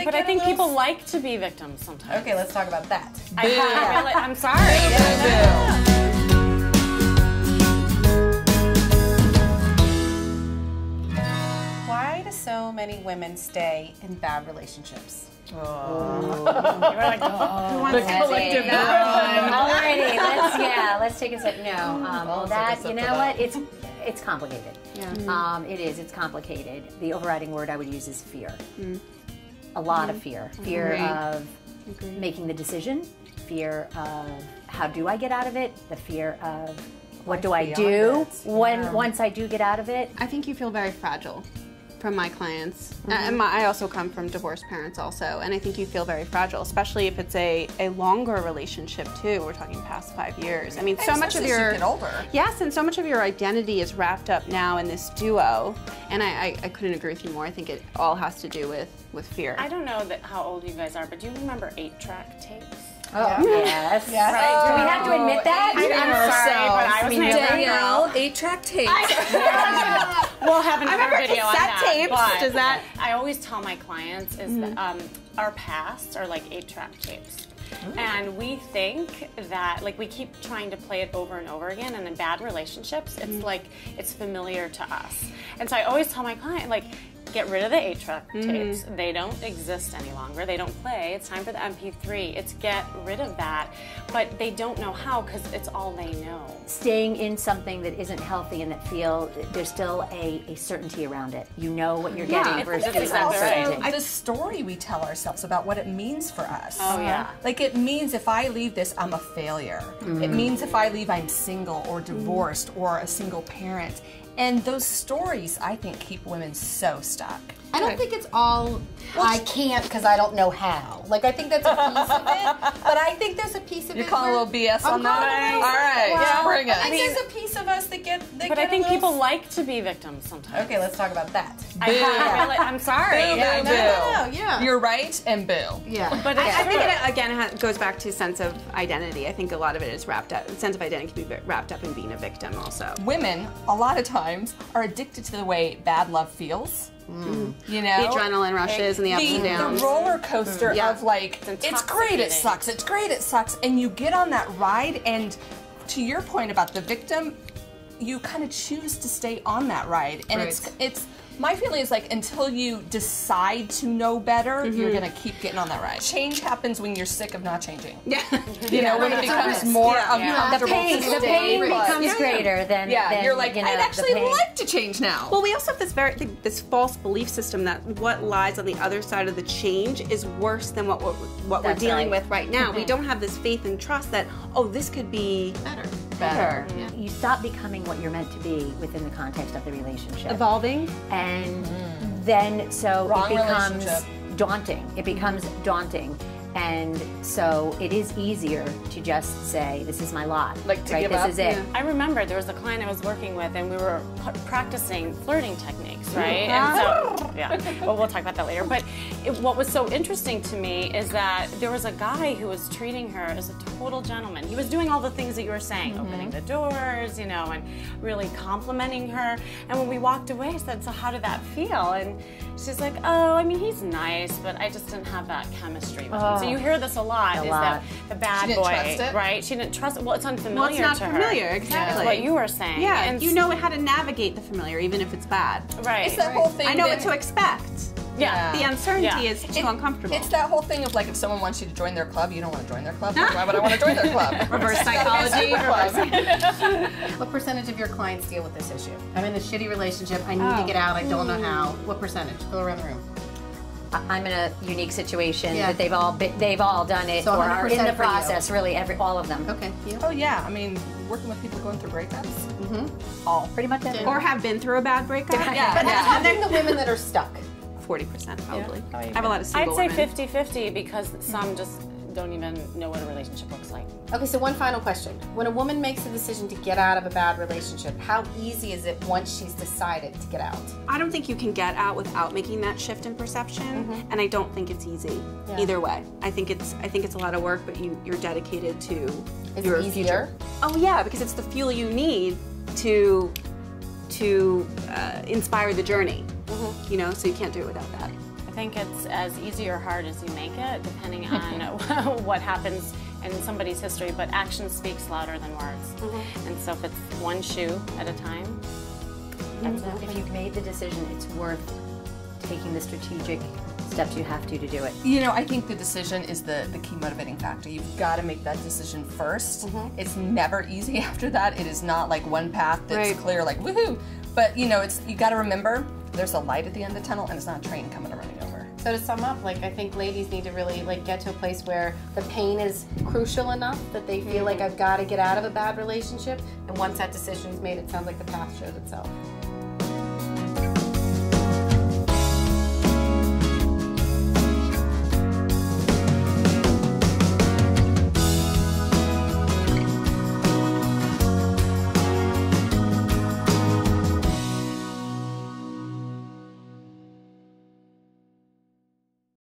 they But I think little- people like to be victims sometimes. Okay, let's talk about that. I have really, I'm sorry. Why do so many women stay in bad relationships? Oh, yeah. Alrighty, let's yeah, let's take a second. No, um, well, that you know what? It's it's complicated. Yeah. Um, it is. It's complicated. The overriding word I would use is fear. A lot of mm-hmm. fear. Fear of making the decision. Fear of how do I get out of it. The fear of what do I do when once I do get out of it. I think you feel very fragile from my clients. Mm-hmm. And my, I also come from divorced parents also, and I think you feel very fragile, especially if it's a, a longer relationship too. We're talking past five years. I mean, so much of especially as you your get older. Yes, and so much of your identity is wrapped up now in this duo, and I, I, I couldn't agree with you more. I think it all has to do with with fear. I don't know that how old you guys are, but do you remember eight-track tapes? Oh yes. Yes. Right. Do we have to admit that? I, am sorry, but I was an eight-track girl. eight tapes. We'll have another remember video on cassette that. tapes. but Does that- I always tell my clients is that um, our past are like eight-track tapes. And we think that, like, we keep trying to play it over and over again, and in bad relationships, it's like it's familiar to us. And so I always tell my client, like, get rid of the eight track mm-hmm. tapes. They don't exist any longer. They don't play. It's time for the MP3. It's get rid of that. But they don't know how because it's all they know. staying in something that isn't healthy and that feel there's still a, a certainty around it. You know what you're getting versus it's It's exactly uncertainty. right. the story we tell ourselves about what it means for us. Oh, yeah. Uh-huh. Like it means if I leave this, I'm a failure. It mm-hmm. means if I leave, I'm single or divorced mm-hmm. or a single parent. And those stories, I think, keep women so stuck. I don't think it's all I can't because I don't know how. Like I think that's a piece of it, but I think there's a piece of You're it. calling a where- little BS I'm on that? All right, Well, bring it. I I mean- there's a piece of us that get. That But get I think a little- people like to be victims sometimes. Okay, let's talk about that. I have really, I'm sorry. Yeah, no, no, no, yeah. You're right, and boo. Yeah. But I, I think it again goes back to sense of identity. I think a lot of it is wrapped up. Sense of identity can be wrapped up in being a victim also. Women, a lot of times, are addicted to the way bad love feels. Mm. You know, The adrenaline rushes and the ups the, and downs. the roller coaster mm. Yeah. of like It's it's, great, it sucks, it's great, it sucks, and you get on that ride, and to your point about the victim, you kind of choose to stay on that ride, and it's it's. My feeling is like until you decide to know better, you're mm-hmm. gonna keep getting on that ride. Change happens when you're sick of not changing. Yeah. You know, when it Right, it's a becomes more Yeah. the uncomfortable. pain, the pain becomes Yeah, yeah. greater than, Yeah, than you're like, you know, I'd actually like to change now. Well, we also have this very this false belief system that what lies on the other side of the change is worse than what what, what we're dealing right. with right now. We mm-hmm. don't have this faith and trust that oh, this could be better. better. You stop becoming what you're meant to be within the context of the relationship. evolving. and Mm-hmm. then so Wrong it becomes daunting. It becomes daunting. And so it is easier to just say, "This is my lot." Like to right? give this up? is it. I remember there was a client I was working with, and we were p- practicing flirting techniques, right? And so, yeah, well, we'll talk about that later. But it, what was so interesting to me is that there was a guy who was treating her as a total gentleman. He was doing all the things that you were saying, mm-hmm. opening the doors, you know, and really complimenting her. And when we walked away, I said, "So how did that feel?" And she's like, "Oh, I mean, he's nice, but I just didn't have that chemistry with him." So you hear this a lot. A is lot. that the bad didn't boy, trust it? right? She didn't trust it. Well, it's unfamiliar Well, it's not to her. familiar, Is exactly. what you were saying. Yeah, and you know how to navigate the familiar, even if it's bad. right. It's that whole thing. I know that- what to expect. yeah. The uncertainty Yeah. is too It- uncomfortable. It's that whole thing of like if someone wants you to join their club, you don't want to join their club. Like, Why would I want to join their club? Reverse It's gotta be a psychology, super. What percentage of your clients deal with this issue? I'm in a shitty relationship. I need Oh. to get out. I don't know how. Hmm. What percentage? Go around the room. I- I'm in a unique situation Yeah. that they've all been, they've all done it So or are in the for you. process. Really, every all of them. Okay. You? Oh yeah, I mean, working with people going through breakups. Mm-hmm. All. Pretty much every. or have been through a bad breakup. Yeah, But yeah. I'm the women that are stuck. Forty percent probably. Yeah. I have a lot of I'd say women. 50 50 because some just don't even know what a relationship looks like. Okay, so one final question. When a woman makes a decision to get out of a bad relationship, how easy is it once she's decided to get out? I don't think you can get out without making that shift in perception, and I don't think it's easy Yeah. either way. I think it's I think it's a lot of work, but you you're dedicated to Is your it easier? future. Oh yeah, because it's the fuel you need to to uh, inspire the journey. You know, so you can't do it without that. I think it's as easy or hard as you make it, depending on what happens in somebody's history. But action speaks louder than words. Mm-hmm. And so if it's one shoe at a time, that's it. If you've made the decision, it's worth taking the strategic steps you have to to do it. You know, I think the decision is the, the key motivating factor. You've got to make that decision 1st It's never easy after that. It is not like one path that's Right. clear, like woohoo. But you know, it's you got to remember there's a light at the end of the tunnel, and it's not a train coming and running over. So to sum up, like I think ladies need to really like get to a place where the pain is crucial enough that they feel like mm-hmm. I've got to get out of a bad relationship, and once that decision is made, it sounds like the path shows itself.